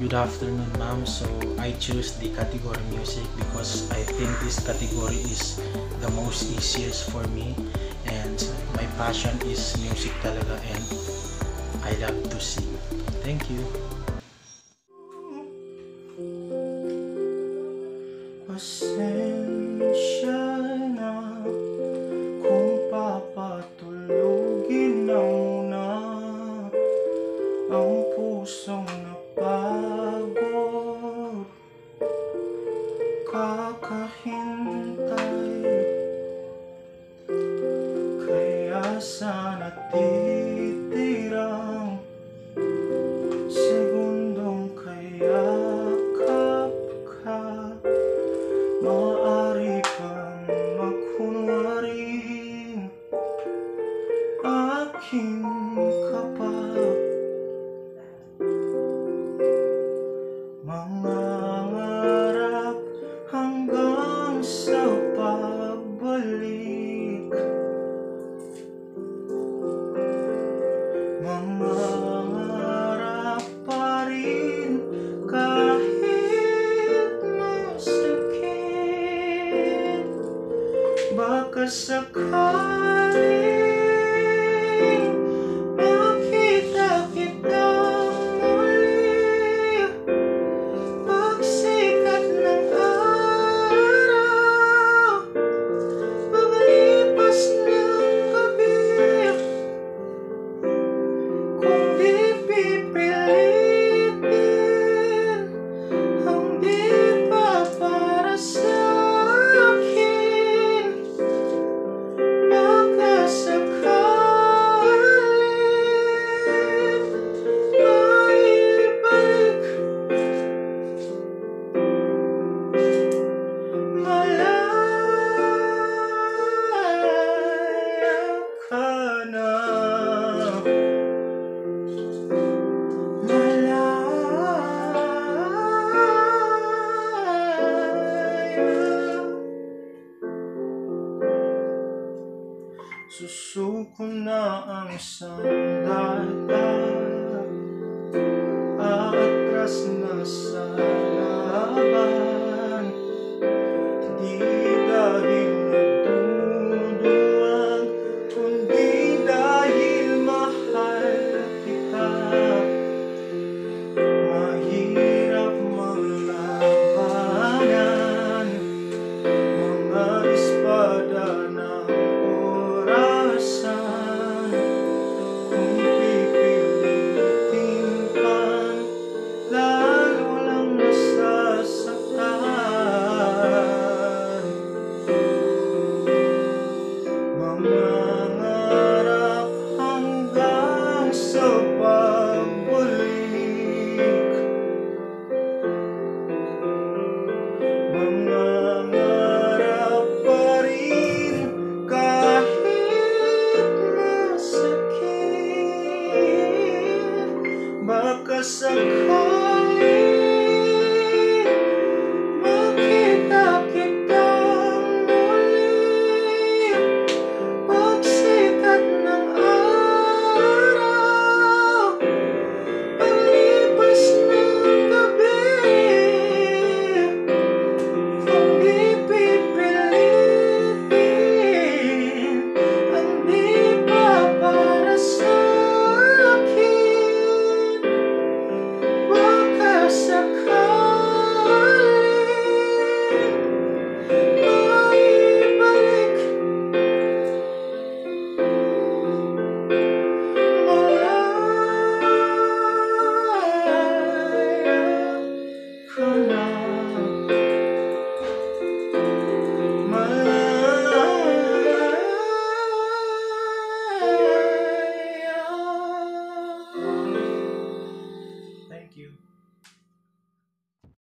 Good afternoon, ma'am. So, I choose the category music because I think this category is the most easiest for me and my passion is music talaga and I love to sing. Thank you. Kakahintay kaya sa natitirang segundong kayakap ka maaari pang makunwaring aking kapag Mangangarap look us across. Susuko na ang sandalan